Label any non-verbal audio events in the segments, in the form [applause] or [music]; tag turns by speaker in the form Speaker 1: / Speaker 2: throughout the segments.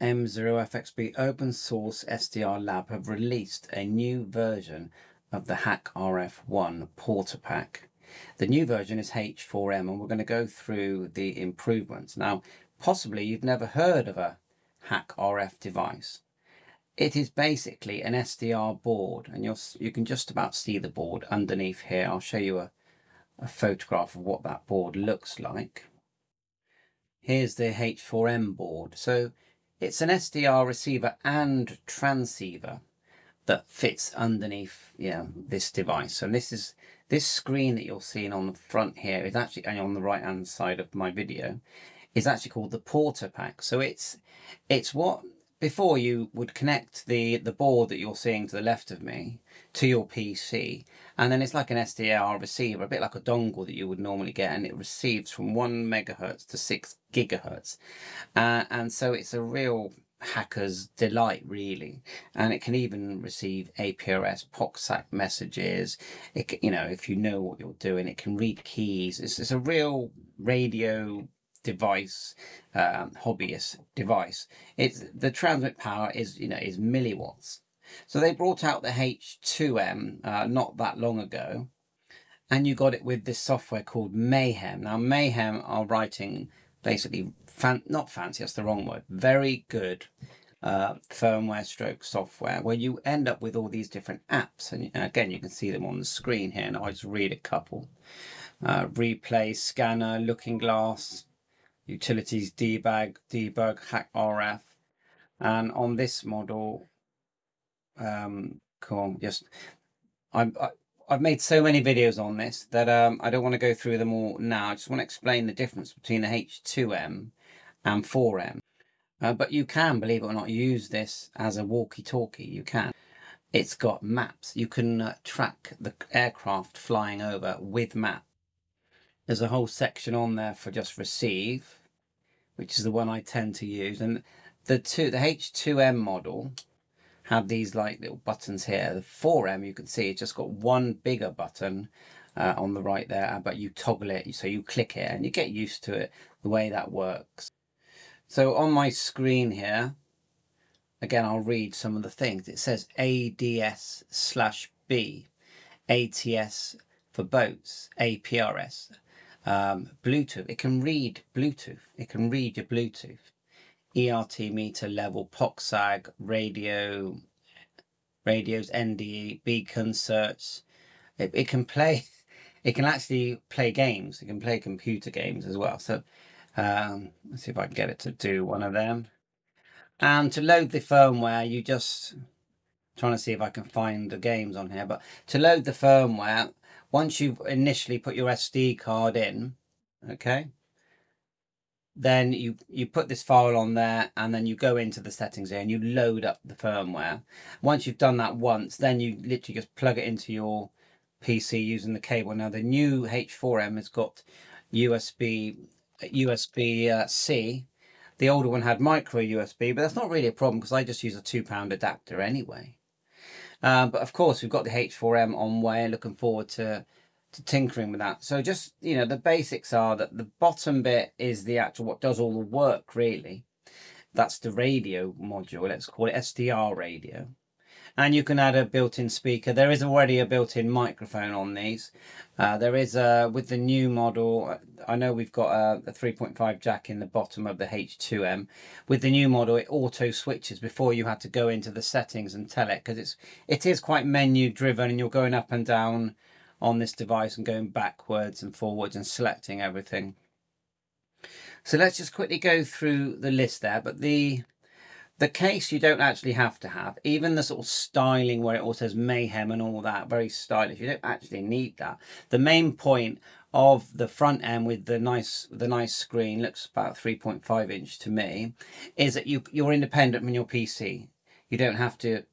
Speaker 1: M0FXB open source SDR lab have released a new version of the HackRF One Porter Pack. The new version is H4M and we're going to go through the improvements. Now, possibly you've never heard of a HackRF device. It is basically an SDR board and you'll, you can just about see the board underneath here. I'll show you a, a photograph of what that board looks like. Here's the H4M board. So it's an SDR receiver and transceiver that fits underneath yeah, this device. So this is this screen that you're seeing on the front here is actually on the right hand side of my video is actually called the PortaPack. So it's it's what before you would connect the the board that you're seeing to the left of me to your PC and then it's like an SDR receiver, a bit like a dongle that you would normally get, and it receives from one megahertz to six gigahertz, uh, and so it's a real hacker's delight really. And it can even receive APRS POCSAG messages. It you know if you know what you're doing it can read keys. It's, it's a real radio device um, hobbyist device it's the transmit power is you know is milliwatts so they brought out the H2M uh, not that long ago, and you got it with this software called Mayhem. Now, Mayhem are writing basically, fan not fancy, that's the wrong word, very good uh, firmware stroke software where you end up with all these different apps. And again, you can see them on the screen here, and I'll just read a couple. Uh, replay, scanner, looking glass, utilities, debug, debug, HackRF. And on this model, um, cool. Just, I'm, I, I've made so many videos on this that um, I don't want to go through them all now. I just want to explain the difference between the H2M and 4M. Uh, but you can, believe it or not, use this as a walkie-talkie. You can. It's got maps. You can uh, track the aircraft flying over with map. There's a whole section on there for just receive, which is the one I tend to use. And the two, the H2M model had these like little buttons here. The 4M, you can see it's just got one bigger button uh, on the right there, but you toggle it, so you click it and you get used to it, the way that works. So on my screen here, again, I'll read some of the things. It says ADS slash B, AIS for boats, APRS, um, Bluetooth. It can read Bluetooth. It can read your Bluetooth. ERT meter level, POCSAG, radio, radios, NDE, beacon. It, it can play, [laughs] it can actually play games. It can play computer games as well. So um, let's see if I can get it to do one of them. And to load the firmware, you just trying to see if I can find the games on here. But to load the firmware, once you've initially put your SD card in, okay, then you you put this file on there and then you go into the settings here and you load up the firmware. Once you've done that once then you literally just plug it into your pc using the cable. Now the new h4m has got usb usb uh, c. The older one had micro usb but that's not really a problem because i just use a two pound adapter anyway um, but of course we've got the h4m on way looking forward to to tinkering with that. So just, you know, the basics are that the bottom bit is the actual, what does all the work really. That's the radio module, let's call it SDR radio. And you can add a built-in speaker. There is already a built-in microphone on these. Uh, there is a, with the new model, I know we've got a, a 3.5 jack in the bottom of the H2M. With the new model, it auto switches before you had to go into the settings and tell it because it's it is quite menu driven and you're going up and down on this device and going backwards and forwards and selecting everything. So let's just quickly go through the list there. But the the case you don't actually have to have. Even the sort of styling where it all says mayhem and all that, very stylish. You don't actually need that. The main point of the front end with the nice the nice screen looks about 3.5 inch to me is that you you're independent from your PC. You don't have to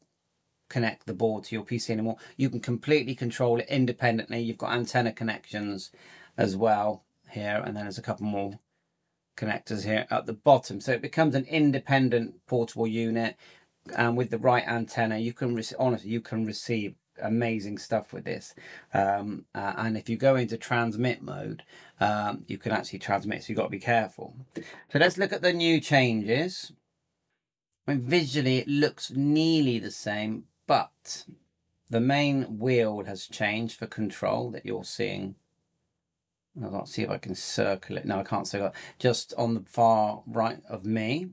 Speaker 1: connect the board to your PC anymore. You can completely control it independently. You've got antenna connections as well here, and then there's a couple more connectors here at the bottom. So it becomes an independent portable unit, and with the right antenna, you can honestly you can receive amazing stuff with this. Um, uh, and if you go into transmit mode, um, you can actually transmit. So you've got to be careful. So let's look at the new changes. I mean, visually it looks nearly the same, but the main wheel has changed for control that you're seeing. I'll see if I can circle it. No, I can't circle it. Just on the far right of me.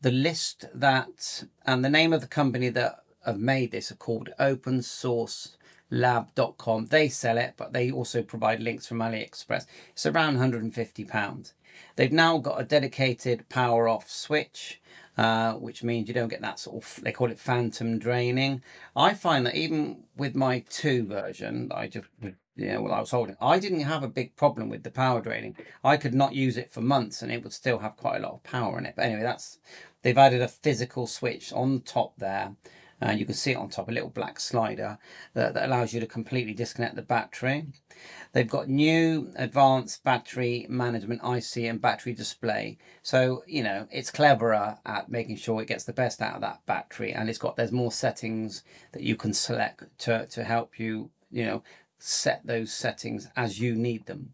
Speaker 1: The list that, and the name of the company that have made this are called Open Source lab.com. They sell it, but they also provide links from AliExpress. It's around £150. They've now got a dedicated power off switch, uh, which means you don't get that sort of, they call it phantom draining. I find that even with my 2 version, I just, know, while I was holding, I didn't have a big problem with the power draining. I could not use it for months and it would still have quite a lot of power in it. But anyway, that's, they've added a physical switch on top there and you can see it on top, a little black slider that, that allows you to completely disconnect the battery. They've got new advanced battery management IC and battery display. So, you know, it's cleverer at making sure it gets the best out of that battery. And it's got, there's more settings that you can select to, to help you, you know, set those settings as you need them.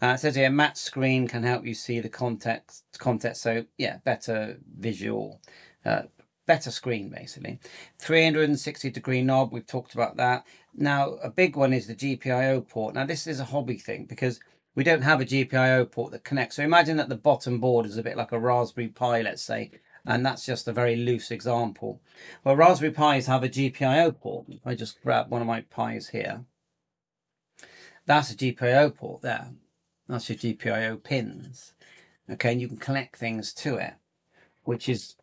Speaker 1: Uh, it says here, matte screen can help you see the context, context. So yeah, better visual uh, better screen basically. 360 degree knob, we've talked about that. Now a big one is the GPIO port. Now this is a hobby thing because we don't have a GPIO port that connects. So imagine that the bottom board is a bit like a Raspberry Pi, let's say, and that's just a very loose example. Well, Raspberry Pis have a GPIO port. I just grab one of my Pis here, that's a GPIO port there. That's your GPIO pins. Okay, and you can connect things to it, which is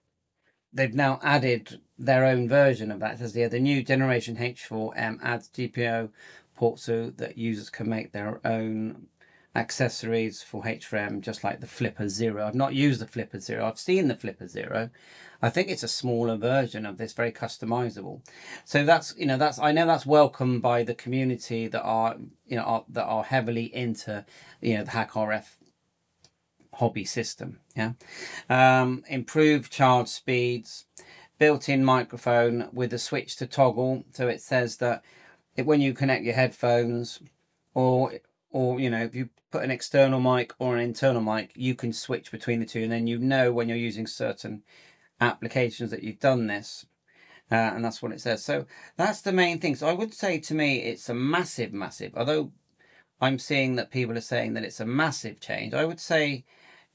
Speaker 1: they've now added their own version of that. It says here the new generation H4M adds GPIO ports so that users can make their own accessories for H4M, just like the Flipper Zero. I've not used the Flipper Zero. I've seen the Flipper Zero. I think it's a smaller version of this, very customizable. So that's you know that's I know that's welcomed by the community that are you know are, that are heavily into you know the HackRF hobby system. Yeah, um, improved charge speeds, built-in microphone with a switch to toggle. So it says that it, when you connect your headphones, or or you know if you put an external mic or an internal mic, you can switch between the two, and then you know when you're using certain applications that you've done this. Uh, and that's what it says. So that's the main thing. So I would say to me, it's a massive, massive, although I'm seeing that people are saying that it's a massive change. I would say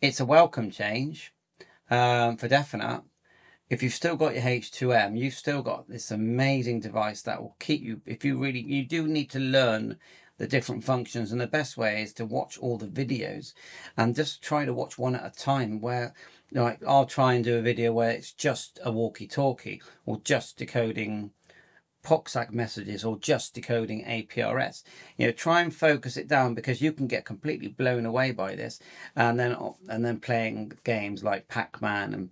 Speaker 1: it's a welcome change um, for definite. If you've still got your H2M, you've still got this amazing device that will keep you, if you really, you do need to learn the different functions and the best way is to watch all the videos and just try to watch one at a time where like I'll try and do a video where it's just a walkie-talkie or just decoding POCSAG messages or just decoding APRS. You know, try and focus it down because you can get completely blown away by this, and then and then playing games like Pac-Man and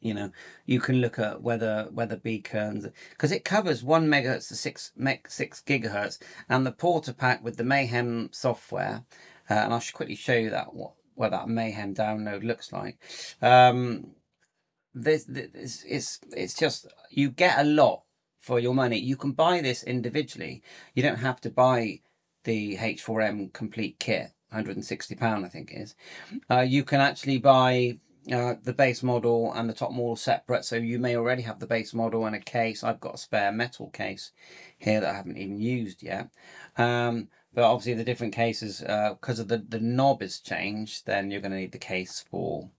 Speaker 1: you know you can look at weather weather beacons because it covers one megahertz to six meg six gigahertz, and the PortaPack with the Mayhem software, uh, and I should quickly show you that what what that Mayhem download looks like. Um, this, this it's it's just you get a lot for your money. You can buy this individually. You don't have to buy the H4M complete kit, £160 I think is. Uh, you can actually buy uh, the base model and the top model separate. So you may already have the base model and a case. I've got a spare metal case here that I haven't even used yet. Um, but obviously the different cases, because uh, of the, the knob is changed, then you're going to need the case for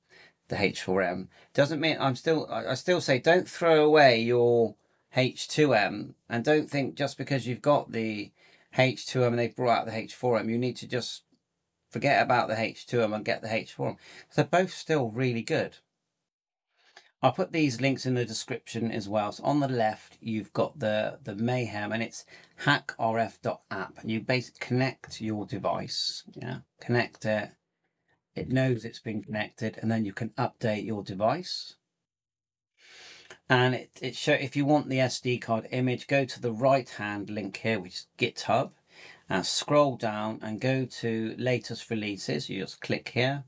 Speaker 1: the H4M. Doesn't mean I'm still, I still say don't throw away your H2M and don't think just because you've got the H2M and they've brought out the H4M, you need to just forget about the H2M and get the H4M. They're both still really good. I'll put these links in the description as well. So on the left, you've got the, the Mayhem and it's hackrf.app. And you basically connect your device, yeah, connect it. It knows it's been connected and then you can update your device and it, it show if you want the SD card image go to the right hand link here which is GitHub and scroll down and go to latest releases you just click here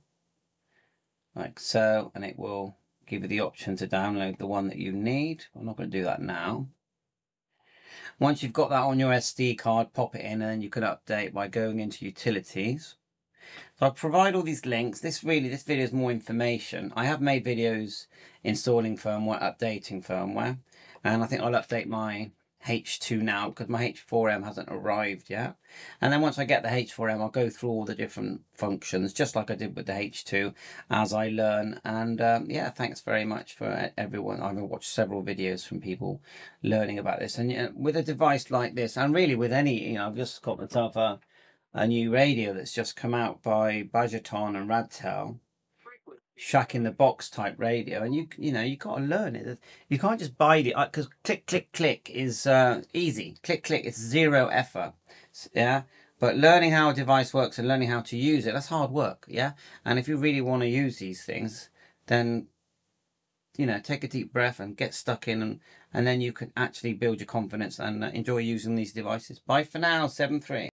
Speaker 1: like so and it will give you the option to download the one that you need I'm not going to do that now once you've got that on your SD card pop it in and then you can update by going into utilities So I'll provide all these links. This really, this video is more information. I have made videos installing firmware, updating firmware, and I think I'll update my H2 now because my H4M hasn't arrived yet. And then once I get the H4M, I'll go through all the different functions, just like I did with the H2 as I learn. And um, yeah, thanks very much for everyone. I've watched several videos from people learning about this. And know, with a device like this, and really with any, you know, I've just got myself a, a new radio that's just come out by Bajaton and Radtel shack in the box type radio and you you know you got to learn it. You can't just buy it because click click click is uh, easy. Click click it's zero effort yeah? But learning how a device works and learning how to use it that's hard work yeah? And if you really want to use these things then you know take a deep breath and get stuck in and and then you can actually build your confidence and uh, enjoy using these devices. Bye for now 7 3